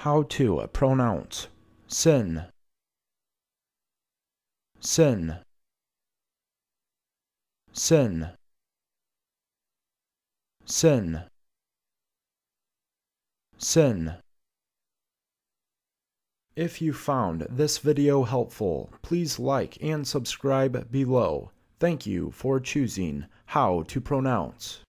how to pronounce Sinn, Sinn, Sinn, Sinn, Sinn. If you found this video helpful, please like and subscribe below. Thank you for choosing how to pronounce.